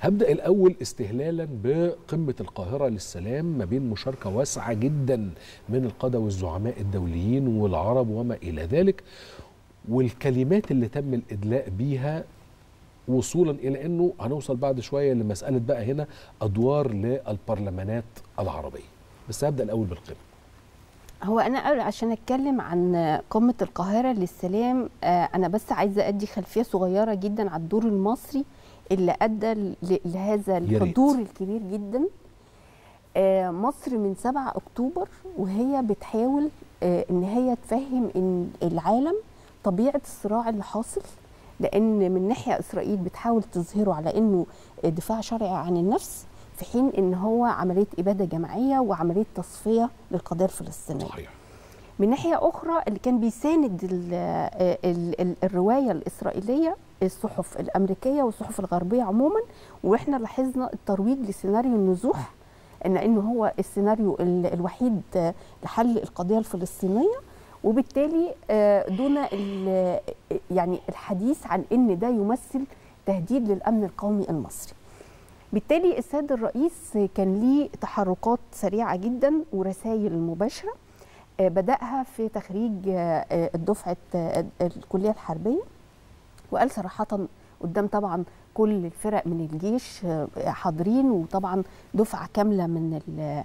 هبدأ الأول استهلالا بقمة القاهرة للسلام ما بين مشاركة واسعة جدا من القادة والزعماء الدوليين والعرب وما إلى ذلك والكلمات اللي تم الإدلاء بيها وصولا إلى إنه هنوصل بعد شوية لمسألة بقى هنا أدوار للبرلمانات العربية. بس هبدأ الأول بالقمة. هو أنا عشان أتكلم عن قمة القاهرة للسلام آه، أنا بس عايزة أدي خلفية صغيرة جدا على الدور المصري. اللي أدى لهذا. الحضور الكبير جدا. آه، مصر من 7 أكتوبر وهي بتحاول آه، إن هي تفهم إن العالم طبيعة الصراع اللي حاصل لأن من ناحية إسرائيل بتحاول تظهره على إنه دفاع شرعي عن النفس في حين إن هو عملية إبادة جماعية وعملية تصفية للقضية الفلسطينية. صحيح. من ناحية أخرى اللي كان بيساند ال ال ال الرواية الإسرائيلية الصحف الأمريكية والصحف الغربية عموما وإحنا لاحظنا الترويج لسيناريو النزوح إن إنه هو السيناريو ال- الوحيد لحل القضية الفلسطينية. وبالتالي آه، دون يعني الحديث عن إن ده يمثل تهديد للأمن القومي المصري. بالتالي السيد الرئيس كان ليه تحركات سريعة جدا ورسائل مباشرة آه، بدأها في تخريج آه، الدفعة آه، الكلية الحربية. وقال صراحة قدام طبعا كل الفرق من الجيش آه، حاضرين وطبعا دفعة كاملة من آه،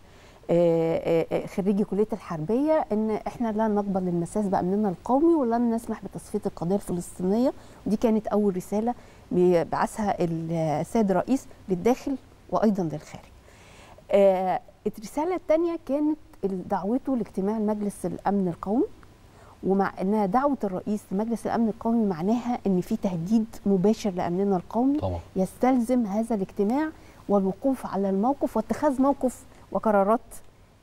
آه، خريجي كلية الحربية إن إحنا لا نقبل المساس بأمننا القومي ولن نسمح بتصفية القضية الفلسطينية. ودي كانت أول رسالة بعثها السيد الرئيس للداخل وأيضا للخارج. الرسالة الثانية كانت دعوته لاجتماع مجلس الأمن القومي. ومع إنها دعوة الرئيس لمجلس الأمن القومي معناها إن في تهديد مباشر لأمننا القومي طبعا. يستلزم هذا الاجتماع والوقوف على الموقف واتخاذ موقف وقرارات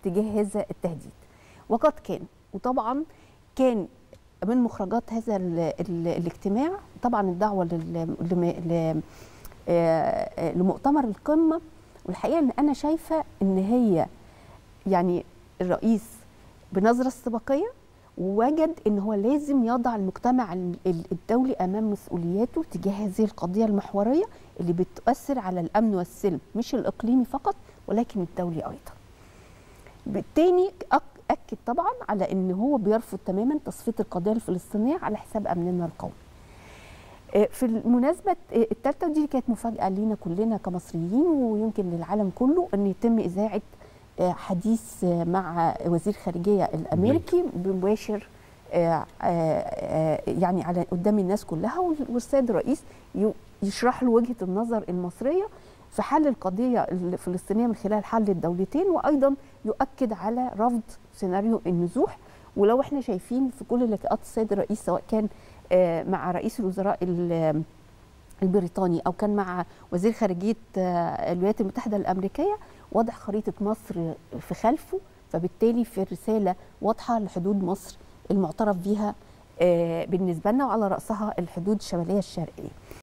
تجاه هذا التهديد. وقد كان وطبعا كان من مخرجات هذا ال ال الاجتماع طبعا الدعوة لل- ل- آه، لمؤتمر القمة. والحقيقة إن أنا شايفة إن هي يعني الرئيس بنظرة استباقيه ووجد إن هو لازم يضع المجتمع ال- ال- الدولي أمام مسؤولياته تجاه هذه القضية المحورية اللي بتؤثر على الأمن والسلم مش الإقليمي فقط ولكن الدولي أيضا. بالتاني أكد طبعا على إن هو بيرفض تماما تصفية القضية الفلسطينية على حساب أمننا القومي. آه، في المناسبة آه، الثالثة ودي كانت مفاجأة لينا كلنا كمصريين ويمكن للعالم كله أن يتم إذاعة حديث مع وزير خارجية الأمريكي بمباشر آه، آه، آه، يعني على قدام الناس كلها وال- والسيد الرئيس يشرح له وجهة النظر المصرية في حل القضية الفلسطينية من خلال حل الدولتين وأيضا يؤكد على رفض سيناريو النزوح. ولو إحنا شايفين في كل لقاءات السيد الرئيس سواء كان مع رئيس الوزراء ال- البريطاني أو كان مع وزير خارجية الولايات المتحدة الأمريكية وضع خريطة مصر في خلفه فبالتالي في رساله واضحة لحدود مصر المعترف بها آه، بالنسبة لنا وعلى رأسها الحدود الشمالية الشرقية.